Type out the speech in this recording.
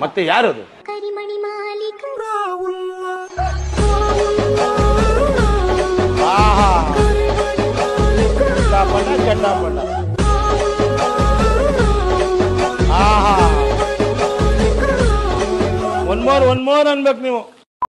ಮತ್ತೆ ಯಾರದು? ಕರಿಮಣಿ ಮಾಲೀಕ. ಆಹಾ. ಚಡ್ಡಾಪಟ ಚಡ್ಡಾಪಟ ಆಹಾ. ಒನ್ ಮೋರ್ ಒನ್ ಮೋರ್ ಅನ್ಬೇಕು ನೀವು.